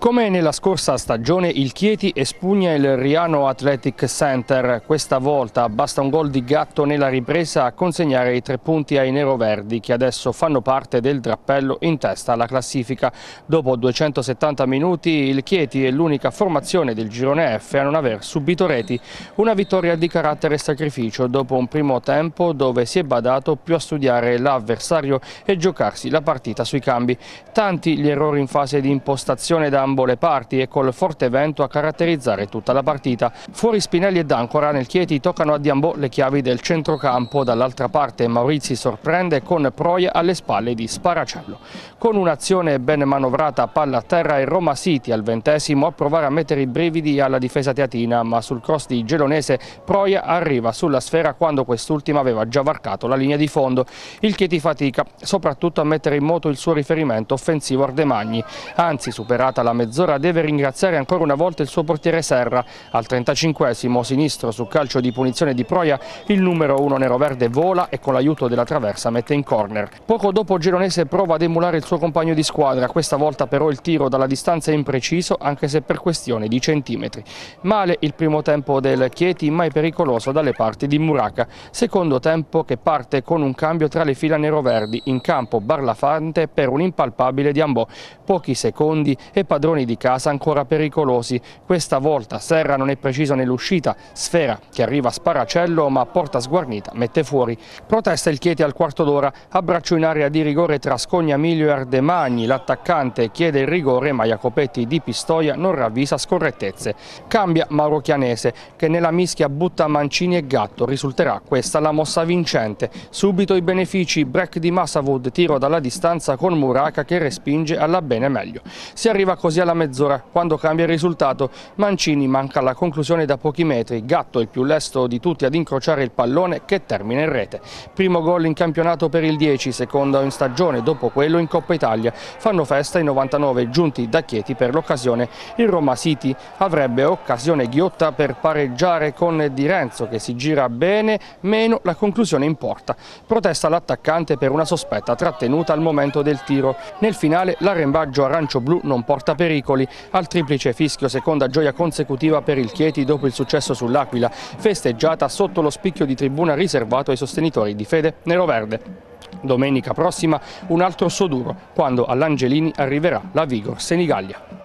Come nella scorsa stagione il Chieti espugna il Riano Athletic Center, questa volta basta un gol di gatto nella ripresa a consegnare i tre punti ai neroverdi che adesso fanno parte del drappello in testa alla classifica. Dopo 270 minuti il Chieti è l'unica formazione del girone F a non aver subito reti, una vittoria di carattere sacrificio dopo un primo tempo dove si è badato più a studiare l'avversario e giocarsi la partita sui cambi. Tanti gli errori in fase di impostazione da ambo le parti e col forte vento a caratterizzare tutta la partita. Fuori Spinelli e D'Ancora nel Chieti toccano a Diambò le chiavi del centrocampo, dall'altra parte Maurizi sorprende con Proia alle spalle di Sparacello. Con un'azione ben manovrata a palla a terra e Roma City al ventesimo a provare a mettere i brividi alla difesa teatina, ma sul cross di Gelonese Proia arriva sulla sfera quando quest'ultima aveva già varcato la linea di fondo. Il Chieti fatica soprattutto a mettere in moto il suo riferimento offensivo Ardemagni, anzi superata la mezz'ora deve ringraziare ancora una volta il suo portiere Serra. Al 35esimo sinistro su calcio di punizione di Proia il numero 1 neroverde vola e con l'aiuto della traversa mette in corner. Poco dopo Geronese prova ad emulare il suo compagno di squadra, questa volta però il tiro dalla distanza è impreciso anche se per questione di centimetri. Male il primo tempo del Chieti mai pericoloso dalle parti di Muraca, secondo tempo che parte con un cambio tra le fila neroverdi, in campo Barlafante per un impalpabile di Ambò, pochi secondi e padrone padroni di casa ancora pericolosi. Questa volta Serra non è preciso nell'uscita, Sfera che arriva a Sparacello ma porta sguarnita mette fuori. Protesta il Chieti al quarto d'ora, abbraccio in area di rigore tra Scogna Emilio e Ardemagni, l'attaccante chiede il rigore ma Jacopetti di Pistoia non ravvisa scorrettezze. Cambia Mauro Chianese che nella mischia butta Mancini e Gatto, risulterà questa la mossa vincente. Subito i benefici, break di Massavood, tiro dalla distanza con Muraca che respinge alla bene meglio. Si arriva così alla mezz'ora, quando cambia il risultato. Mancini manca la conclusione da pochi metri, Gatto il più lesto di tutti ad incrociare il pallone che termina in rete. Primo gol in campionato per il 10, secondo in stagione, dopo quello in Coppa Italia. Fanno festa i 99 giunti da Chieti per l'occasione. Il Roma City avrebbe occasione ghiotta per pareggiare con Di Renzo che si gira bene, meno la conclusione importa. Protesta l'attaccante per una sospetta trattenuta al momento del tiro. Nel finale l'arrembaggio arancio-blu non porta pericoli. Al triplice fischio seconda gioia consecutiva per il Chieti dopo il successo sull'Aquila, festeggiata sotto lo spicchio di tribuna riservato ai sostenitori di fede nero-verde. Domenica prossima un altro Soduro, quando all'Angelini arriverà la Vigor Senigallia.